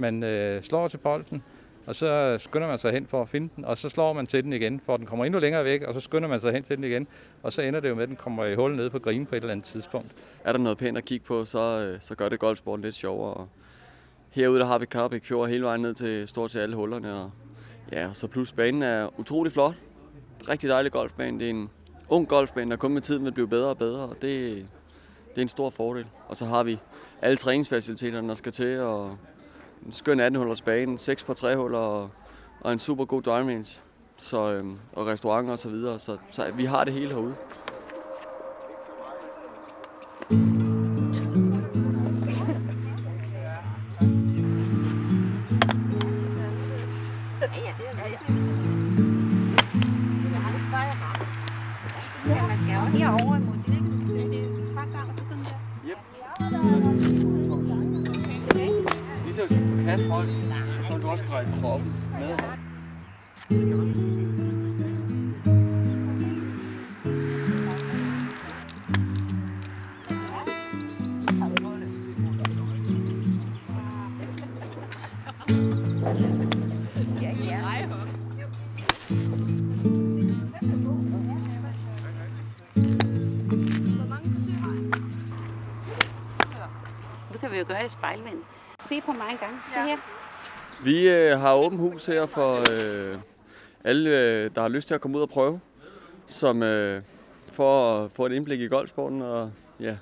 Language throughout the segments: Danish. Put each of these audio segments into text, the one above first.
man øh, slår til bolden, og så skynder man sig hen for at finde den, og så slår man til den igen, for den kommer endnu længere væk, og så skynder man sig hen til den igen, og så ender det jo med, at den kommer i hul nede på green på et eller andet tidspunkt. Er der noget pænt at kigge på, så, øh, så gør det golfsporten lidt sjovere. Herude der har vi Karabæk Fjord hele vejen ned til stort set alle hullerne, og ja, og så plus banen er utrolig flot. Rigtig dejlig golfbane. Det er en ung golfbane, der kun med tiden vil blive bedre og bedre, og det, det er en stor fordel. Og så har vi alle træningsfaciliteterne, der skal til, og en skøn 18-hullers bane, 6 på 3 huller og, og en super god driving range. Så, øhm, og restauranter og så videre. Så, så vi har det hele herude. Lige så hvis du kan bolden, så kan du også dreje kroppen med. Nu kan vi jo gøre i spejlvind. Se på mig en gang. Se her. Vi øh, har åbent hus her for øh, alle, øh, der har lyst til at komme ud og prøve, som øh, for at få et indblik i golfsporten, og ja,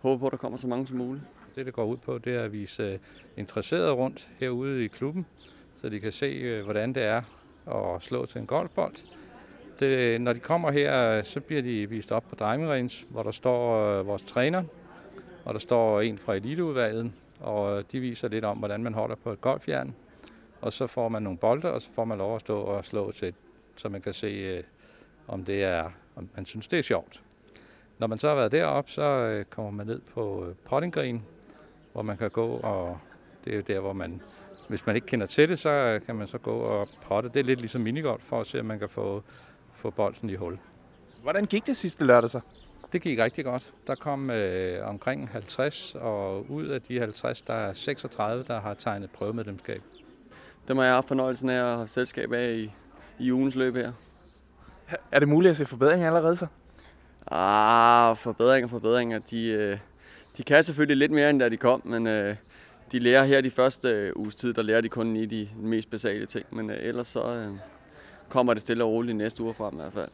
håber på, at der kommer så mange som muligt. Det, det går ud på, det er at vise øh, interesserede rundt herude i klubben, så de kan se, øh, hvordan det er at slå til en golfbold. Det, når de kommer her, så bliver de vist op på range, hvor der står øh, vores træner, og der står en fra eliteudvalget, og de viser lidt om, hvordan man holder på et golfjern. Og så får man nogle bolde, og så får man lov at stå og slå til, så man kan se, øh, om det er, om man synes, det er sjovt. Når man så har været deroppe, så øh, kommer man ned på øh, potting green, hvor man kan gå, og det er jo der, hvor man, hvis man ikke kender til det, så øh, kan man så gå og potte. Det er lidt ligesom minigolf, for at se, om man kan få, få bolden i hul. Hvordan gik det sidste lørdag så? Det gik rigtig godt. Der kom øh, omkring 50, og ud af de 50, der er 36, der har tegnet prøvemedlemskab. Dem har jeg haft fornøjelsen af at have selskab af i, i ugens løb her. Er det muligt at se forbedringer allerede så? Ah, forbedringer, forbedringer. De, øh, de kan selvfølgelig lidt mere, end da de kom, men øh, de lærer her de første øh, uges tid, der lærer de kun i de mest basale ting. Men øh, ellers så øh, kommer det stille og roligt næste uge frem i hvert fald.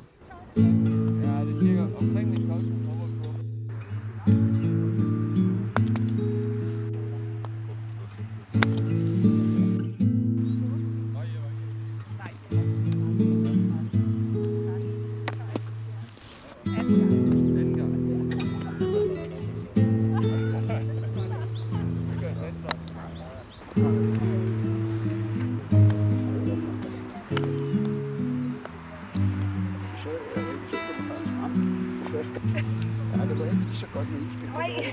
Det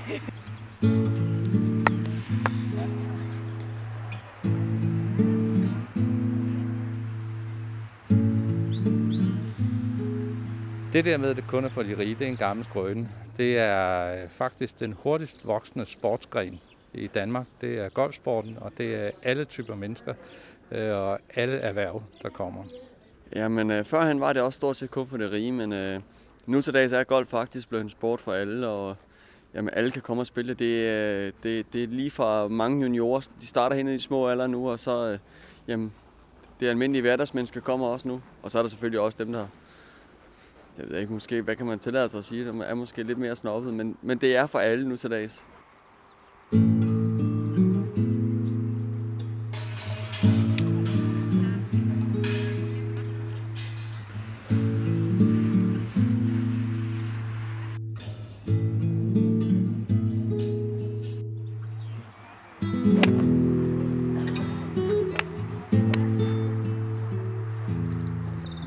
der med, at det kun er for de rige, det er en gammel skrøne. Det er øh, faktisk den hurtigst voksende sportsgren i Danmark. Det er golfsporten, og det er alle typer mennesker øh, og alle erhverv, der kommer. Jamen, øh, førhen var det også stort set kun for de rige, men øh, nu til dags er golf faktisk blevet en sport for alle, og jamen, alle kan komme og spille. Det, øh, det, det er lige fra mange juniorer, de starter hen i de små alder nu, og så øh, jamen, det almindelige hverdagsmennesker kommer også nu. Og så er der selvfølgelig også dem, der, jeg ved ikke måske, hvad kan man tillade sig at sige, der er måske lidt mere snobbet, men, men det er for alle nu til dags.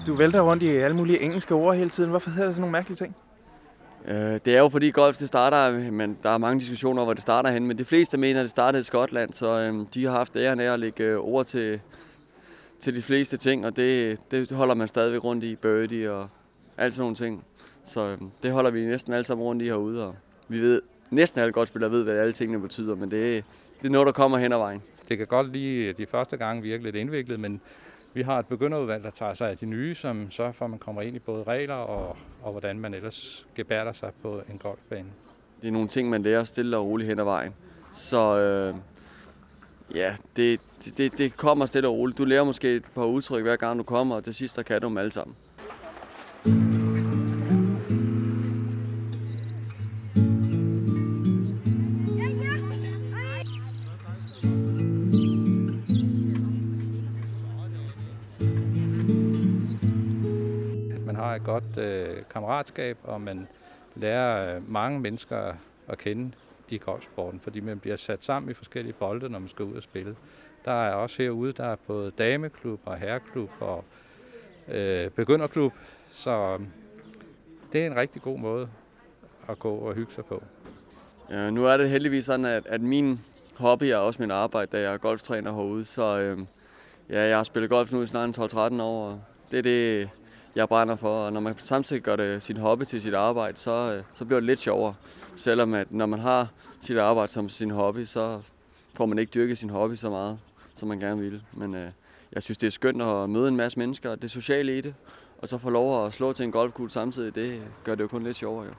Du vælter rundt i alle mulige engelske ord hele tiden. Hvorfor hedder det sådan nogle mærkelige ting? Øh, det er jo fordi golf det starter, men der er mange diskussioner hvor det starter hen, men de fleste mener, at det startede i Skotland, så øh, de har haft æren af at lægge øh, ord til, til de fleste ting, og det, det holder man stadigvæk rundt i, birdie og alt sådan nogle ting. Så øh, det holder vi næsten alle sammen rundt i herude, og vi ved næsten alle golfspillere ved, hvad alle tingene betyder, men det, det er noget, der kommer hen ad vejen. Det kan godt lige de første gange virke lidt indviklet, men vi har et begynderudvalg, der tager sig af de nye, som sørger for, at man kommer ind i både regler og, og hvordan man ellers gebærder sig på en golfbane. Det er nogle ting, man lærer stille og roligt hen ad vejen. Så øh, ja, det, det, det kommer stille og roligt. Du lærer måske et par udtryk hver gang du kommer, og til sidst der kan du dem alle sammen. Godt øh, kammeratskab, og man lærer øh, mange mennesker at kende i golfsporten, fordi man bliver sat sammen i forskellige bolde, når man skal ud og spille. Der er også herude, der er både dameklub og herreklub og øh, begynderklub, så øh, det er en rigtig god måde at gå og hygge sig på. Ja, nu er det heldigvis sådan, at, at min hobby er også min arbejde, da jeg er golftræner herude. Så øh, ja, jeg har spillet golf nu i snart 12-13 år, og det er det, jeg brænder for. Og når man samtidig gør det sin hobby til sit arbejde, så, øh, så bliver det lidt sjovere. Selvom at når man har sit arbejde som sin hobby, så får man ikke dyrket sin hobby så meget, som man gerne vil. Men øh, jeg synes, det er skønt at møde en masse mennesker, det sociale i det, og så få lov at slå til en golfkugle samtidig, det gør det jo kun lidt sjovere. Jo.